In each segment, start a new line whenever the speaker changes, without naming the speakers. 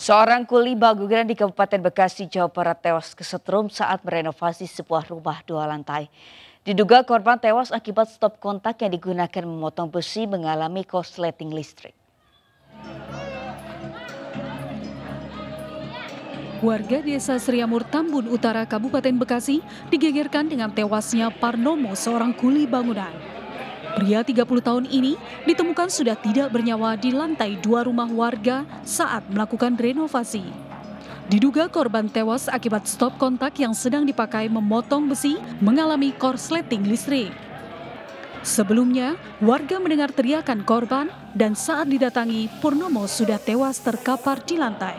Seorang kuli bangunan di Kabupaten Bekasi, Jawa Barat tewas kesetrum saat merenovasi sebuah rumah dua lantai. Diduga korban tewas akibat stop kontak yang digunakan memotong besi mengalami korsleting listrik.
Warga desa Seriamur Tambun Utara Kabupaten Bekasi digegerkan dengan tewasnya Parnomo seorang kuli bangunan. Pria 30 tahun ini ditemukan sudah tidak bernyawa di lantai dua rumah warga saat melakukan renovasi. Diduga korban tewas akibat stop kontak yang sedang dipakai memotong besi mengalami korsleting listrik. Sebelumnya, warga mendengar teriakan korban dan saat didatangi, Purnomo sudah tewas terkapar di lantai.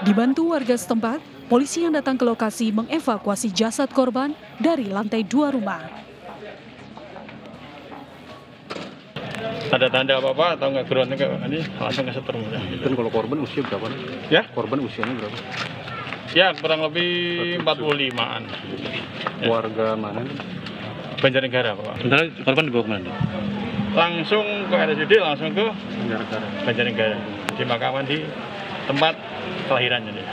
Dibantu warga setempat, polisi yang datang ke lokasi mengevakuasi jasad korban dari lantai dua rumah.
Ada tanda apa-apa atau nggak geronnya ke ini langsung ke setrum ya.
Dan kalau korban usia berapa nih?
Ya?
Korban usianya berapa?
Ya kurang lebih 45-an.
Ya. Warga mana?
Banjarnegara Pak.
Sementara korban dibawa ke mana?
Langsung ke RSUD, langsung ke Banjarnegara. Banjarnegara. Dimakaman di tempat kelahirannya. Nih.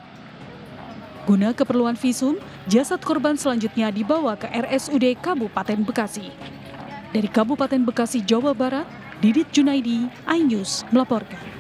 Guna keperluan visum, jasad korban selanjutnya dibawa ke RSUD Kabupaten Bekasi. Dari Kabupaten Bekasi, Jawa Barat, Didit Junaidi, iNews melaporkan.